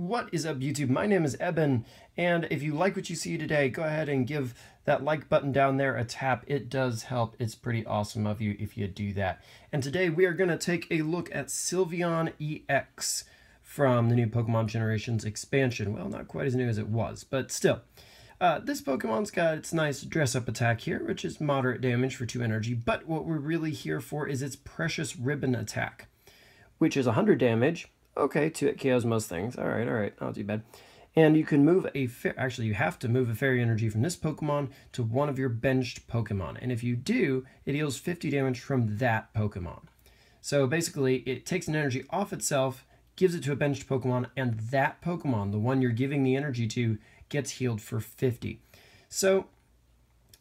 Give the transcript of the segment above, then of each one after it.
What is up, YouTube? My name is Eben, and if you like what you see today, go ahead and give that like button down there a tap. It does help. It's pretty awesome of you if you do that. And today we are going to take a look at Sylveon EX from the new Pokemon Generations expansion. Well, not quite as new as it was, but still. Uh, this Pokemon's got its nice dress-up attack here, which is moderate damage for 2 energy, but what we're really here for is its Precious Ribbon attack, which is 100 damage, Okay, two KOs most things. All right, all right, not too bad. And you can move a, actually you have to move a fairy energy from this Pokemon to one of your benched Pokemon. And if you do, it deals 50 damage from that Pokemon. So basically, it takes an energy off itself, gives it to a benched Pokemon, and that Pokemon, the one you're giving the energy to, gets healed for 50. So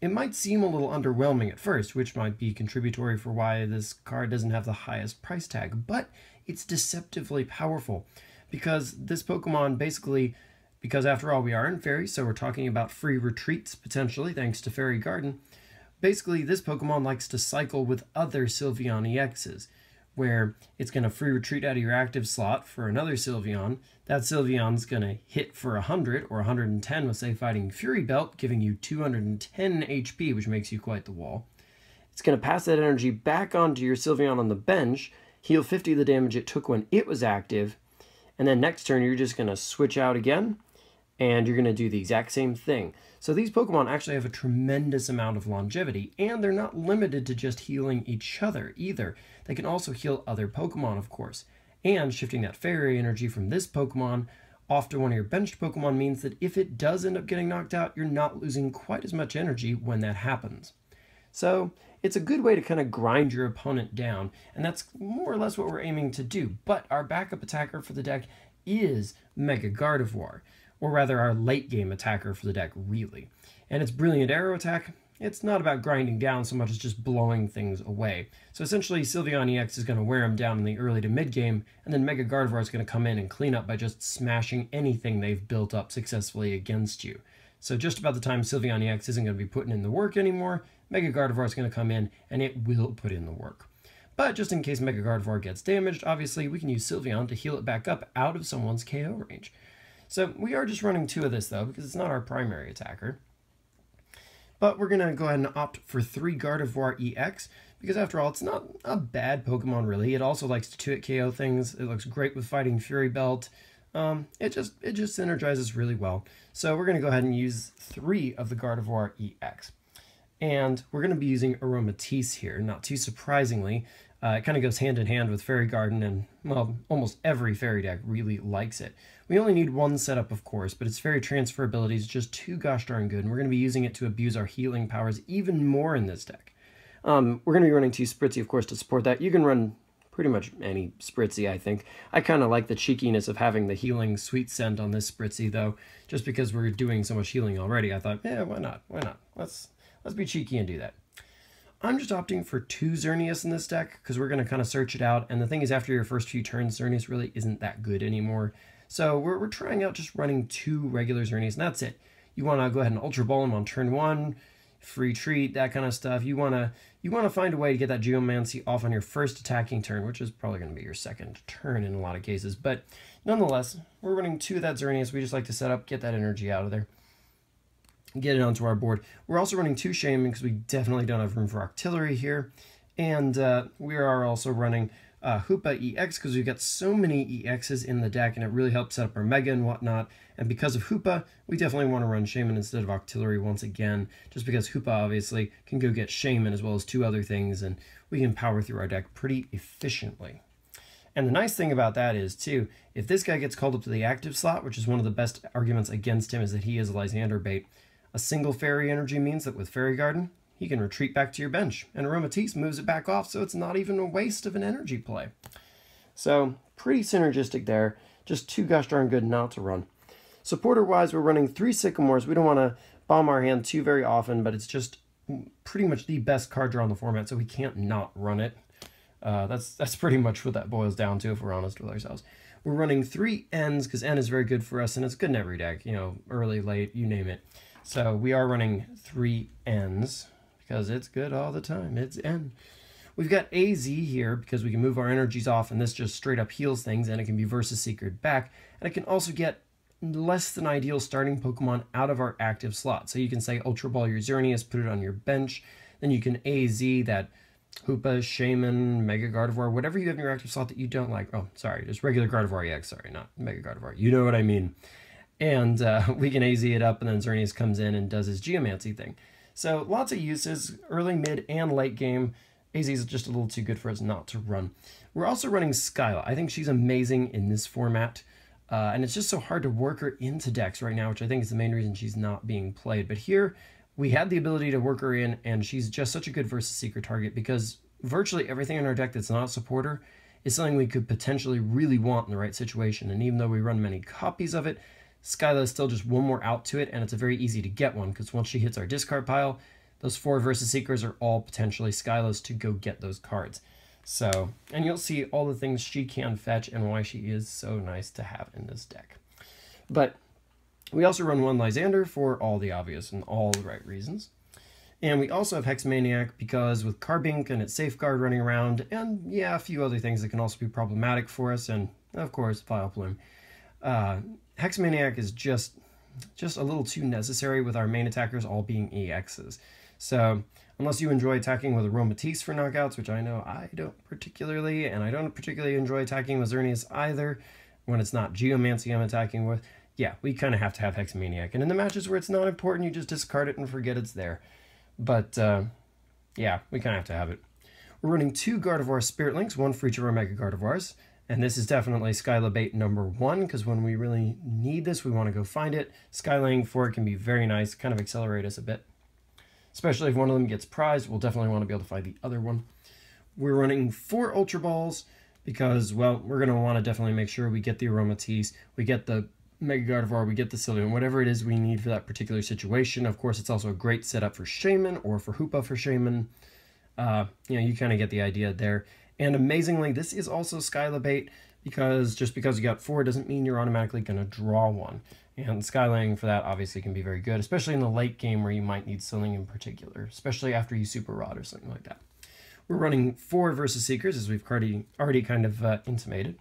it might seem a little underwhelming at first, which might be contributory for why this card doesn't have the highest price tag, but it's deceptively powerful. Because this Pokemon basically, because after all we are in Fairy, so we're talking about free retreats potentially thanks to Fairy Garden, basically this Pokemon likes to cycle with other Sylveon EXs where it's going to free retreat out of your active slot for another Sylveon. That Sylveon's going to hit for 100 or 110 with, say, Fighting Fury Belt, giving you 210 HP, which makes you quite the wall. It's going to pass that energy back onto your Sylveon on the bench, heal 50 of the damage it took when it was active, and then next turn you're just going to switch out again, and you're going to do the exact same thing. So these Pokemon actually have a tremendous amount of longevity, and they're not limited to just healing each other either. They can also heal other Pokemon, of course. And shifting that fairy energy from this Pokemon off to one of your benched Pokemon means that if it does end up getting knocked out, you're not losing quite as much energy when that happens. So it's a good way to kind of grind your opponent down, and that's more or less what we're aiming to do. But our backup attacker for the deck is Mega Gardevoir or rather our late game attacker for the deck, really. And its Brilliant Arrow attack, it's not about grinding down so much as just blowing things away. So essentially, Sylveon EX is going to wear them down in the early to mid game, and then Mega Gardevoir is going to come in and clean up by just smashing anything they've built up successfully against you. So just about the time Sylveon EX isn't going to be putting in the work anymore, Mega Gardevoir is going to come in, and it will put in the work. But just in case Mega Gardevoir gets damaged, obviously we can use Sylveon to heal it back up out of someone's KO range. So we are just running two of this though, because it's not our primary attacker. But we're going to go ahead and opt for three Gardevoir EX, because after all, it's not a bad Pokemon really. It also likes to 2-hit KO things. It looks great with fighting Fury Belt. Um, it just it just synergizes really well. So we're going to go ahead and use three of the Gardevoir EX. And we're going to be using Aromatisse here, not too surprisingly. Uh, it kind of goes hand in hand with Fairy Garden, and, well, almost every Fairy deck really likes it. We only need one setup, of course, but its Fairy transferability is just too gosh darn good, and we're going to be using it to abuse our healing powers even more in this deck. Um, we're going to be running two Spritzee, of course, to support that. You can run pretty much any Spritzee, I think. I kind of like the cheekiness of having the healing sweet scent on this Spritzee, though, just because we're doing so much healing already. I thought, yeah, why not? Why not? Let's let's be cheeky and do that. I'm just opting for two Xerneas in this deck because we're going to kind of search it out. And the thing is, after your first few turns, Xerneas really isn't that good anymore. So we're, we're trying out just running two regular Xerneas, and that's it. You want to go ahead and Ultra Ball him on turn one, free treat, that kind of stuff. You want to you want to find a way to get that Geomancy off on your first attacking turn, which is probably going to be your second turn in a lot of cases. But nonetheless, we're running two of that Xerneas. We just like to set up, get that energy out of there get it onto our board. We're also running two Shaymin because we definitely don't have room for Octillery here. And uh, we are also running uh, Hoopa EX because we've got so many EXs in the deck and it really helps set up our Mega and whatnot. And because of Hoopa, we definitely want to run Shaymin instead of Octillery once again, just because Hoopa obviously can go get Shaymin as well as two other things and we can power through our deck pretty efficiently. And the nice thing about that is, too, if this guy gets called up to the active slot, which is one of the best arguments against him is that he is a Lysandre bait, a single fairy energy means that with Fairy Garden, he can retreat back to your bench, and Aromatisse moves it back off, so it's not even a waste of an energy play. So, pretty synergistic there. Just too gosh darn good not to run. Supporter-wise, we're running three Sycamores. We don't want to bomb our hand too very often, but it's just pretty much the best card draw in the format, so we can't not run it. Uh, that's that's pretty much what that boils down to, if we're honest with ourselves. We're running three Ns, because N is very good for us, and it's good in every deck, you know, early, late, you name it. So we are running three Ns because it's good all the time. It's N. We've got AZ here because we can move our energies off and this just straight up heals things and it can be Versus secret back. And it can also get less than ideal starting Pokemon out of our active slot. So you can say Ultra Ball your Xerneas, put it on your bench. Then you can AZ that Hoopa, Shaymin, Mega Gardevoir, whatever you have in your active slot that you don't like. Oh, sorry, just regular Gardevoir EX, sorry, not Mega Gardevoir. You know what I mean. And uh, we can AZ it up and then Xerneas comes in and does his Geomancy thing. So lots of uses, early, mid, and late game. AZ is just a little too good for us not to run. We're also running Skyla. I think she's amazing in this format. Uh, and it's just so hard to work her into decks right now, which I think is the main reason she's not being played. But here, we had the ability to work her in, and she's just such a good versus seeker target because virtually everything in our deck that's not a supporter is something we could potentially really want in the right situation. And even though we run many copies of it, Skyla is still just one more out to it, and it's a very easy to get one because once she hits our discard pile, those four versus seekers are all potentially Skylas to go get those cards. So, and you'll see all the things she can fetch and why she is so nice to have in this deck. But we also run one Lysandre for all the obvious and all the right reasons. And we also have Hexmaniac because with Carbink and its Safeguard running around, and yeah, a few other things that can also be problematic for us, and of course, Vileplume. Uh, Hexmaniac is just just a little too necessary with our main attackers all being EXs. So unless you enjoy attacking with Aromatisse for knockouts, which I know I don't particularly, and I don't particularly enjoy attacking with Xerneas either, when it's not Geomancy I'm attacking with, yeah, we kind of have to have Hexmaniac. And in the matches where it's not important, you just discard it and forget it's there. But, uh, yeah, we kind of have to have it. We're running two Gardevoir Spirit Links, one for each of our Mega Gardevoirs. And this is definitely Skylabait number one, because when we really need this, we want to go find it. Skylaying for it can be very nice, kind of accelerate us a bit especially if one of them gets prized. We'll definitely want to be able to find the other one. We're running four Ultra Balls because, well, we're going to want to definitely make sure we get the Aromatisse, we get the Mega Gardevoir, we get the Sylveon, whatever it is we need for that particular situation. Of course, it's also a great setup for Shaymin or for Hoopa for Shaymin. Uh, you know, you kind of get the idea there. And amazingly, this is also Skylabait because just because you got four doesn't mean you're automatically going to draw one. And Skylaying for that obviously can be very good, especially in the late game where you might need something in particular, especially after you Super Rod or something like that. We're running four versus Seekers, as we've already, already kind of uh, intimated.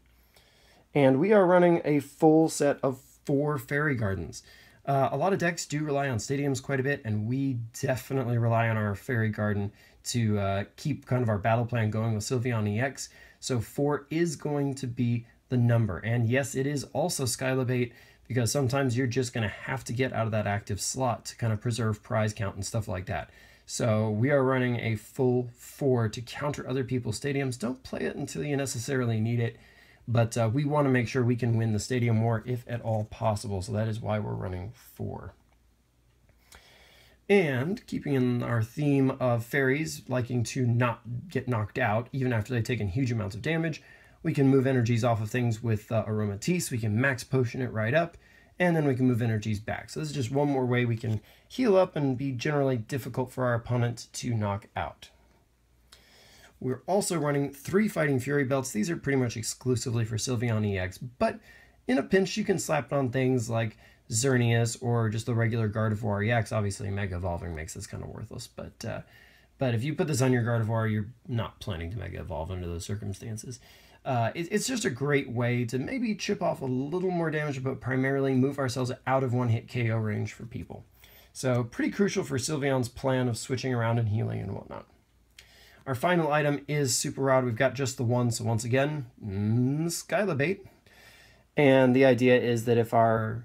And we are running a full set of four Fairy Gardens. Uh, a lot of decks do rely on stadiums quite a bit, and we definitely rely on our Fairy Garden to uh, keep kind of our battle plan going with Sylveon EX. So four is going to be the number. And yes, it is also Skylabait because sometimes you're just going to have to get out of that active slot to kind of preserve prize count and stuff like that. So we are running a full four to counter other people's stadiums. Don't play it until you necessarily need it, but uh, we want to make sure we can win the stadium war if at all possible. So that is why we're running four. And keeping in our theme of fairies liking to not get knocked out even after they've taken huge amounts of damage, we can move energies off of things with uh, Aromatisse. We can max potion it right up, and then we can move energies back. So this is just one more way we can heal up and be generally difficult for our opponent to knock out. We're also running three Fighting Fury belts. These are pretty much exclusively for Sylveon EX, but in a pinch you can slap it on things like Xerneas or just the regular Gardevoir EX. Obviously Mega Evolving makes this kind of worthless, but uh, but if you put this on your Gardevoir, you're not planning to Mega Evolve under those circumstances. Uh, it, it's just a great way to maybe chip off a little more damage, but primarily move ourselves out of one-hit KO range for people. So pretty crucial for Sylveon's plan of switching around and healing and whatnot. Our final item is Super Rod. We've got just the one, so once again, mm, Skylabait. And the idea is that if our,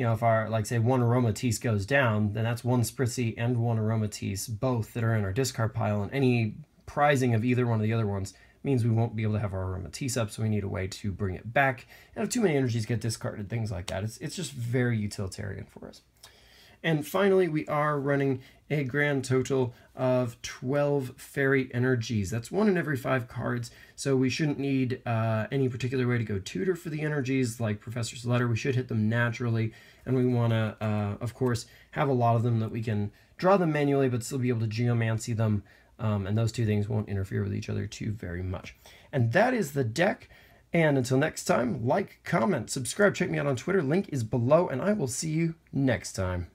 you know, if our, like say one Aromatisse goes down, then that's one Spritzee and one Aromatisse, both that are in our discard pile, and any prizing of either one of the other ones means we won't be able to have our Aromatisse up, so we need a way to bring it back. And if too many energies get discarded, things like that. It's, it's just very utilitarian for us. And finally, we are running a grand total of 12 fairy energies. That's one in every five cards, so we shouldn't need uh, any particular way to go tutor for the energies like Professor's Letter. We should hit them naturally, and we want to, uh, of course, have a lot of them that we can draw them manually, but still be able to geomancy them um, and those two things won't interfere with each other too very much. And that is the deck. And until next time, like, comment, subscribe, check me out on Twitter. Link is below, and I will see you next time.